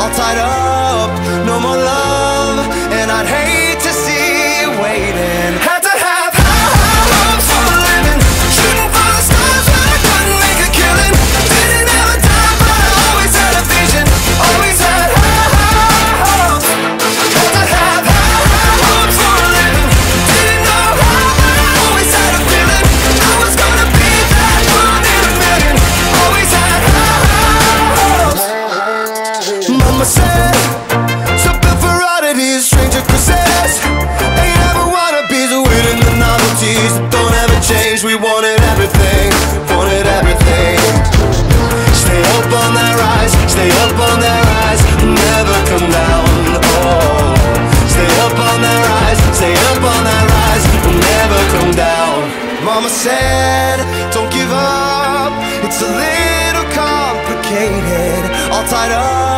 all tied up, no more love, Said, something for oddities, stranger kisses. Ain't ever wannabes, waiting the novelties that don't ever change. We wanted everything, wanted everything. Stay up on that rise, stay up on that rise, never come down. Oh, stay up on that rise, stay up on that rise, never come down. Mama said, don't give up, it's a little complicated, all tied up